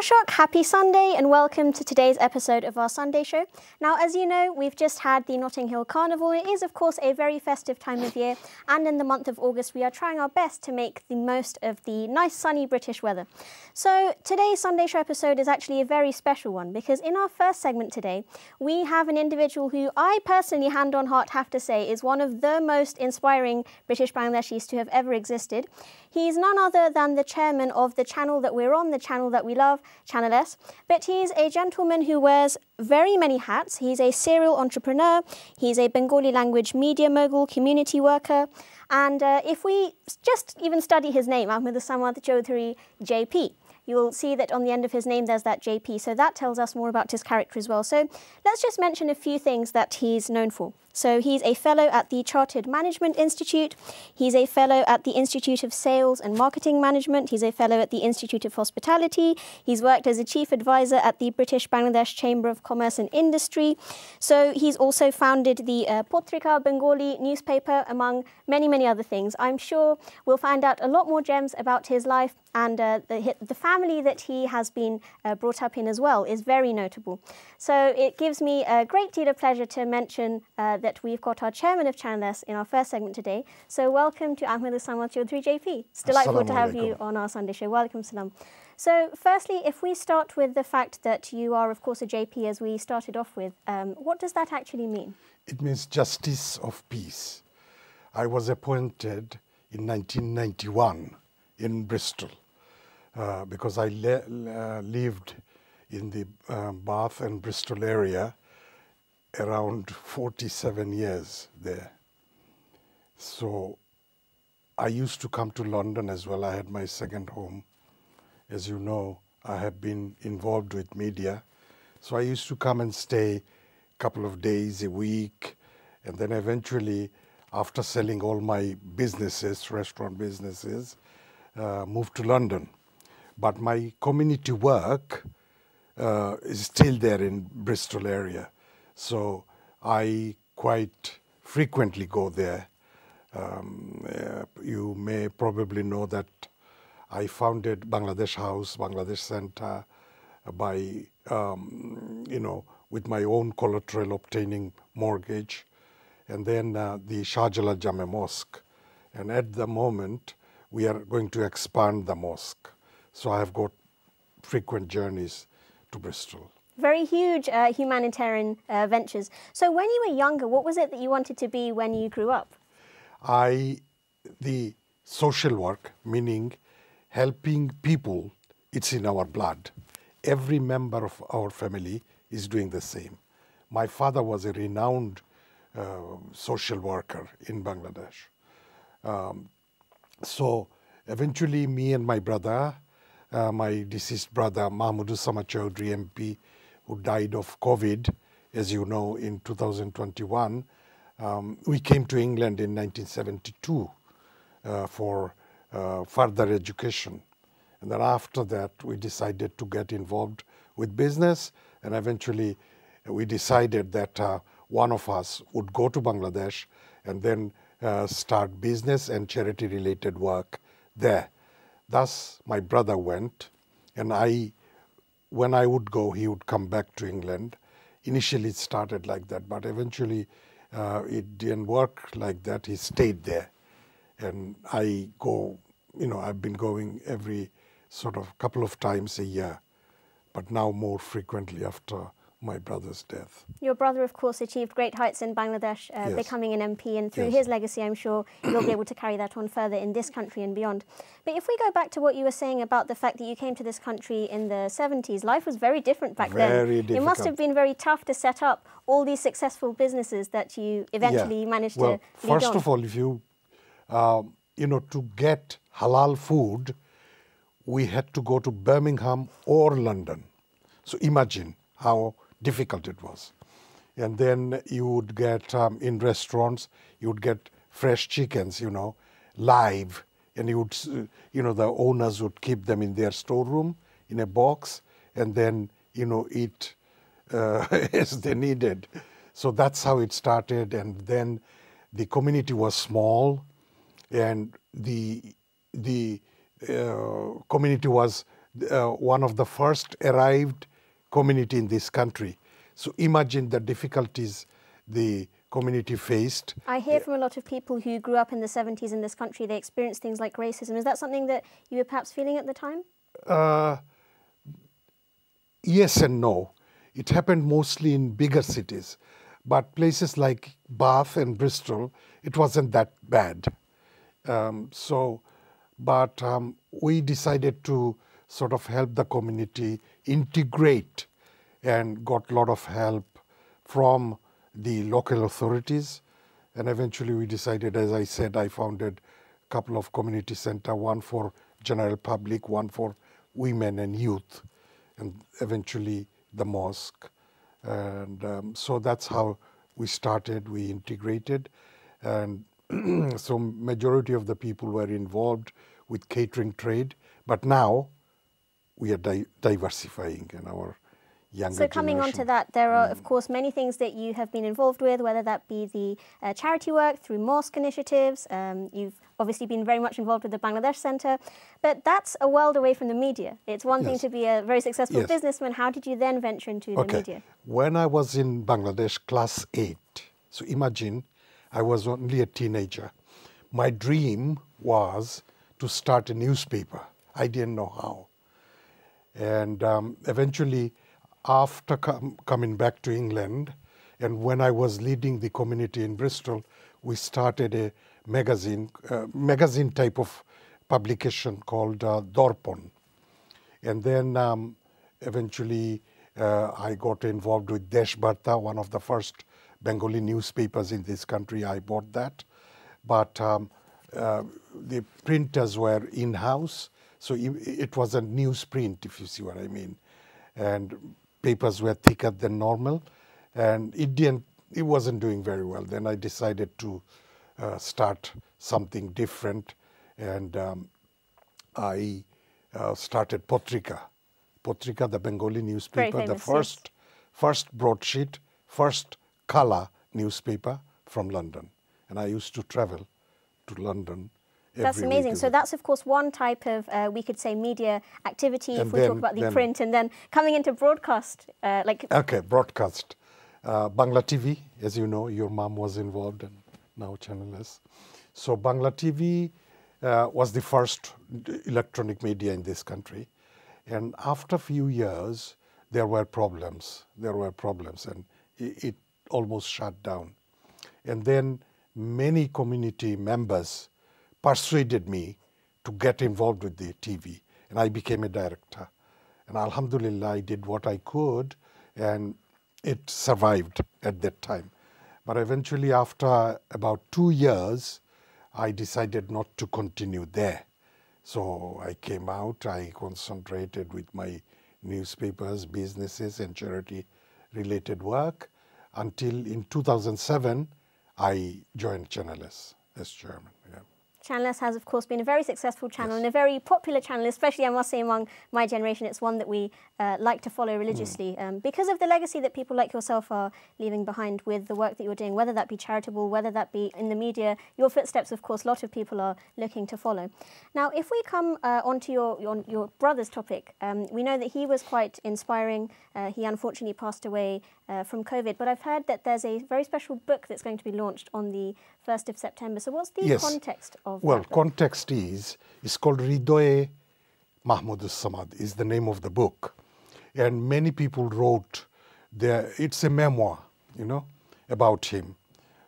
Darshak, happy Sunday and welcome to today's episode of our Sunday show. Now, as you know, we've just had the Notting Hill Carnival. It is, of course, a very festive time of year, and in the month of August, we are trying our best to make the most of the nice sunny British weather. So, today's Sunday show episode is actually a very special one because in our first segment today, we have an individual who I personally, hand on heart, have to say is one of the most inspiring British Bangladeshis to have ever existed. He's none other than the chairman of the channel that we're on, the channel that we love, Channel But he's a gentleman who wears very many hats. He's a serial entrepreneur, he's a Bengali language media mogul, community worker. And uh, if we just even study his name, Ahmed Samad Chowdhury JP, you'll see that on the end of his name there's that JP. So that tells us more about his character as well. So let's just mention a few things that he's known for. So he's a fellow at the Chartered Management Institute. He's a fellow at the Institute of Sales and Marketing Management. He's a fellow at the Institute of Hospitality. He's worked as a chief advisor at the British Bangladesh Chamber of Commerce and Industry. So he's also founded the uh, Potrika Bengali newspaper, among many, many other things. I'm sure we'll find out a lot more gems about his life and uh, the, the, family that he has been uh, brought up in as well is very notable. So it gives me a great deal of pleasure to mention uh, that we've got our chairman of Channel in our first segment today. So welcome to Ahmed Samad Chowdhury JP. It's delightful to have you on our Sunday show. Welcome, salam. So firstly, if we start with the fact that you are, of course, a JP, as we started off with, um, what does that actually mean? It means Justice of Peace. I was appointed in 1991 in Bristol uh, because I uh, lived in the uh, Bath and Bristol area around 47 years there. So I used to come to London as well. I had my second home. As you know, I have been involved with media. So I used to come and stay a couple of days a week. And then eventually, after selling all my businesses, restaurant businesses, uh, moved to London. But my community work uh, is still there in Bristol area. So I quite frequently go there. Um, uh, you may probably know that I founded Bangladesh House, Bangladesh Center by, um, you know, with my own collateral obtaining mortgage, and then uh, the Shahjalal Jame Mosque. And at the moment, we are going to expand the mosque. So I have got frequent journeys to Bristol. Very huge uh, humanitarian uh, ventures. So when you were younger, what was it that you wanted to be when you grew up? I, the social work, meaning helping people, it's in our blood. Every member of our family is doing the same. My father was a renowned uh, social worker in Bangladesh. Um, so eventually, me and my brother uh, my deceased brother Mahmoudussamad Chowdhury MP, who died of COVID, as you know, in 2021. Um, we came to England in 1972 uh, for uh, further education. And then after that, we decided to get involved with business. And eventually, we decided that uh, one of us would go to Bangladesh and then uh, start business and charity related work there. Thus, my brother went, and I, when I would go, he would come back to England. Initially, it started like that, but eventually, uh, it didn't work like that. He stayed there, and I go. You know, I've been going every sort of couple of times a year, but now more frequently after my brother's death. Your brother, of course, achieved great heights in Bangladesh, uh, yes. becoming an MP, and through yes. his legacy, I'm sure you'll be able to carry that on further in this country and beyond. But if we go back to what you were saying about the fact that you came to this country in the 70s, life was very different back very then. Difficult. It must have been very tough to set up all these successful businesses that you eventually yeah. managed well, to First on. of all, if you, uh, you know, to get halal food, we had to go to Birmingham or London. So imagine how difficult it was. And then you would get um, in restaurants, you would get fresh chickens, you know, live, and you would, you know, the owners would keep them in their storeroom in a box, and then you know eat uh, as they needed. So that's how it started, and then the community was small, and the the uh, community was uh, one of the first arrived community in this country. So imagine the difficulties the community faced. I hear from a lot of people who grew up in the 70s in this country, they experienced things like racism. Is that something that you were perhaps feeling at the time? Uh, yes and no. It happened mostly in bigger cities, but places like Bath and Bristol, it wasn't that bad. Um, so, but um, we decided to sort of help the community integrate and got a lot of help from the local authorities. And eventually we decided, as I said, I founded a couple of community center, one for general public, one for women and youth, and eventually the mosque. And um, so that's how we started, we integrated. And so majority of the people were involved with catering trade. But now we are di diversifying in our younger So coming generation. on to that, there are, mm. of course, many things that you have been involved with, whether that be the uh, charity work through mosque initiatives. Um, you've obviously been very much involved with the Bangladesh Centre, but that's a world away from the media. It's one yes. thing to be a very successful yes. businessman. How did you then venture into the okay. media? When I was in Bangladesh, class 8, so imagine I was only a teenager. My dream was to start a newspaper. I didn't know how. And um, eventually, after com coming back to England, and when I was leading the community in Bristol, we started a magazine, uh, magazine type of publication called uh, Dorpon. And then um, eventually uh, I got involved with Desh Barta, one of the first Bengali newspapers in this country. I bought that. But um, uh, the printers were in-house, so it was a newsprint, if you see what I mean. And papers were thicker than normal, and it didn't. It wasn't doing very well. Then I decided to uh, start something different, and um, I uh, started Potrika. Potrika, the Bengali newspaper, the first first broadsheet, first color newspaper from London, and I used to travel to London that's amazing. So that's, of course, one type of, uh, we could say, media activity and if we then, talk about the print. And then coming into broadcast, uh, like... Okay, broadcast. Uh, Bangla TV, as you know, your mom was involved and now Channel S. So Bangla TV uh, was the first electronic media in this country. And after a few years, there were problems. There were problems and it, it almost shut down. And then many community members persuaded me to get involved with the TV, and I became a director. And Alhamdulillah, I did what I could, and it survived at that time. But eventually, after about two years, I decided not to continue there. So I came out, I concentrated with my newspapers, businesses, and charity related work until in 2007, I joined Channel S as chairman. Yeah. Channel S has, of course, been a very successful channel yes. and a very popular channel, especially, I must say, among my generation. It's one that we uh, like to follow religiously mm. um, because of the legacy that people like yourself are leaving behind with the work that you're doing, whether that be charitable, whether that be in the media. Your footsteps, of course, a lot of people are looking to follow. Now, if we come uh, onto your, your, your brother's topic, um, we know that he was quite inspiring. Uh, he unfortunately passed away uh, from COVID, but I've heard that there's a very special book that's going to be launched on the 1st of September. So what's the yes. context of Well, context is, it's called Ridoye Mahmoud Samad is the name of the book. And many people wrote there, it's a memoir, you know, about him.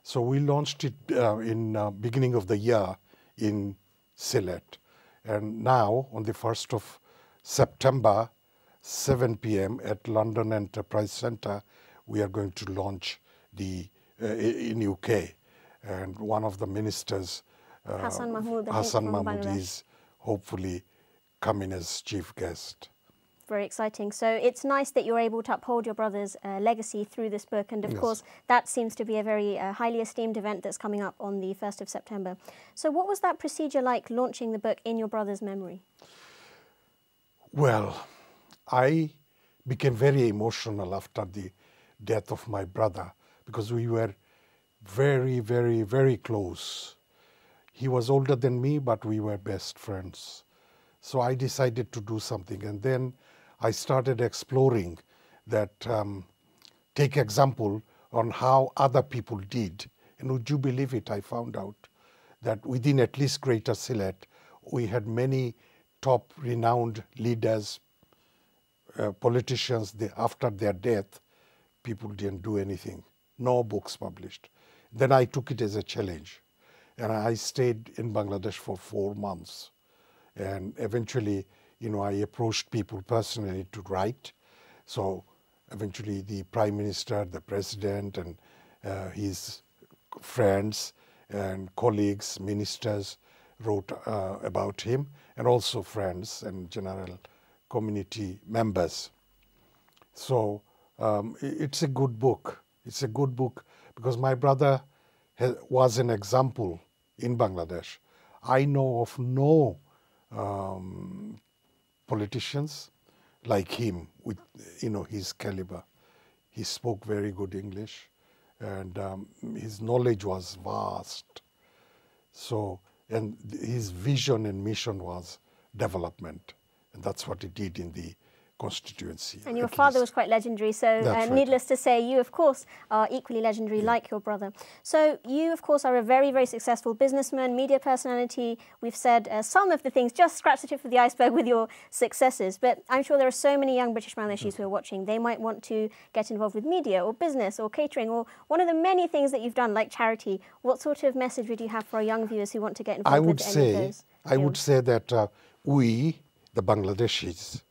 So we launched it uh, in uh, beginning of the year in Sylhet. And now, on the 1st of September, 7 p.m. at London Enterprise Centre, we are going to launch the uh, in UK and one of the ministers, uh, Hassan Mahmood is hopefully coming as chief guest. Very exciting. So it's nice that you're able to uphold your brother's uh, legacy through this book. And of yes. course, that seems to be a very uh, highly esteemed event that's coming up on the 1st of September. So what was that procedure like launching the book in your brother's memory? Well, I became very emotional after the death of my brother because we were very, very, very close. He was older than me, but we were best friends. So I decided to do something, and then I started exploring that. Um, take example on how other people did, and would you believe it? I found out that within at least Greater Sylhet, we had many top renowned leaders, uh, politicians. They, after their death, people didn't do anything. No books published. Then I took it as a challenge, and I stayed in Bangladesh for four months and eventually, you know, I approached people personally to write. So eventually, the prime minister, the president, and uh, his friends and colleagues, ministers, wrote uh, about him, and also friends and general community members. So um, it's a good book. It's a good book because my brother was an example in Bangladesh. I know of no um, politicians like him with you know his caliber. He spoke very good English, and um, his knowledge was vast. So, and his vision and mission was development, and that's what he did in the constituency. And your father least. was quite legendary, so uh, right. needless to say, you, of course, are equally legendary yeah. like your brother. So you, of course, are a very, very successful businessman, media personality. We've said uh, some of the things, just scratch the tip of the iceberg with your successes, but I'm sure there are so many young British Bangladeshis mm. who are watching. They might want to get involved with media or business or catering or one of the many things that you've done, like charity. What sort of message would you have for our young viewers who want to get involved I would with say, any of those? I would say that uh, we, the Bangladeshis,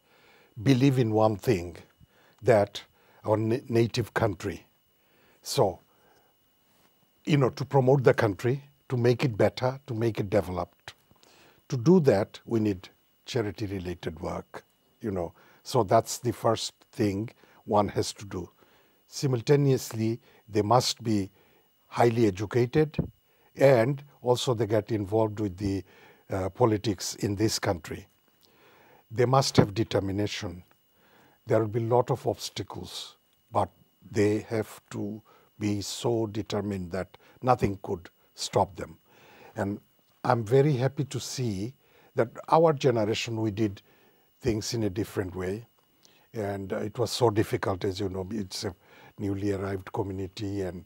believe in one thing that our na native country. So, you know, to promote the country, to make it better, to make it developed. To do that, we need charity related work, you know. So that's the first thing one has to do. Simultaneously, they must be highly educated and also they get involved with the uh, politics in this country they must have determination. There will be a lot of obstacles, but they have to be so determined that nothing could stop them. And I'm very happy to see that our generation, we did things in a different way. And it was so difficult, as you know, it's a newly arrived community and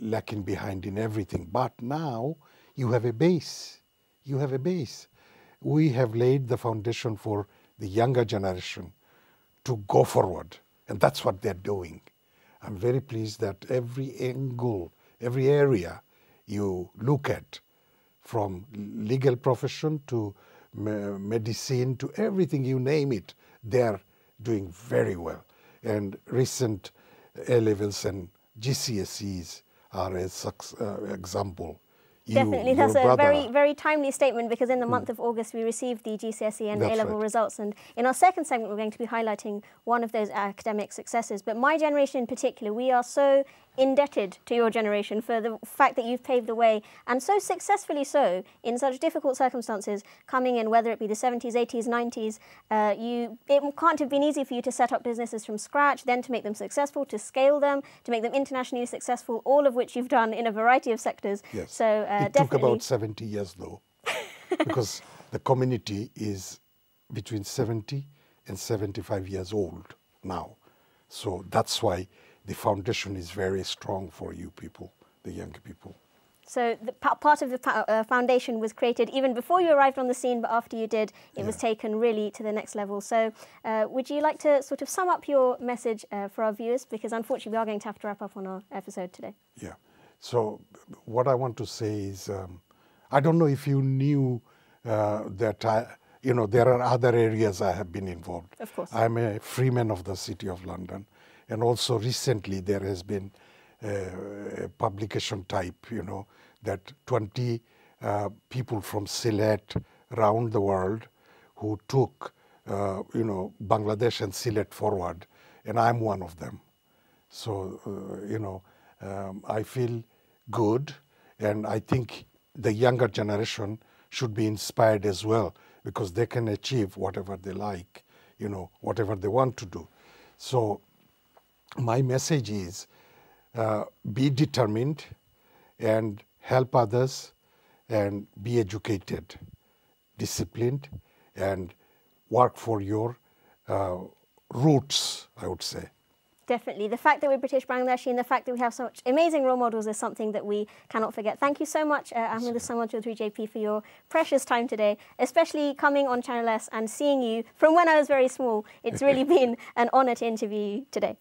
lacking behind in everything. But now you have a base. You have a base we have laid the foundation for the younger generation to go forward. And that's what they're doing. I'm very pleased that every angle, every area you look at, from legal profession to medicine to everything you name it, they're doing very well. And recent A levels and GCSEs are an uh, example you, Definitely, that's a very, very timely statement because in the month of August we received the GCSE and A-level right. results and in our second segment we're going to be highlighting one of those academic successes. But my generation in particular, we are so indebted to your generation for the fact that you've paved the way, and so successfully so, in such difficult circumstances, coming in, whether it be the 70s, 80s, 90s, uh, you, it can't have been easy for you to set up businesses from scratch, then to make them successful, to scale them, to make them internationally successful, all of which you've done in a variety of sectors. Yes. So uh, It took about 70 years, though, because the community is between 70 and 75 years old now. So that's why the foundation is very strong for you people, the young people. So the, part of the uh, foundation was created even before you arrived on the scene, but after you did, it yeah. was taken really to the next level. So uh, would you like to sort of sum up your message uh, for our viewers? Because unfortunately, we are going to have to wrap up on our episode today. Yeah. So what I want to say is, um, I don't know if you knew uh, that I, you know, there are other areas I have been involved. Of course. I'm a freeman of the City of London. And also recently there has been a publication type, you know, that 20 uh, people from Sylhet around the world who took, uh, you know, Bangladesh and Sylhet forward, and I'm one of them. So, uh, you know, um, I feel good, and I think the younger generation should be inspired as well because they can achieve whatever they like, you know, whatever they want to do. So my message is uh, be determined and help others and be educated, disciplined, and work for your uh, roots, I would say. Definitely. The fact that we're British Bangladeshi and the fact that we have such amazing role models is something that we cannot forget. Thank you so much, uh, Ahmed Samad Chowdhury JP, for your precious time today, especially coming on Channel S and seeing you from when I was very small. It's really been an honour to interview you today.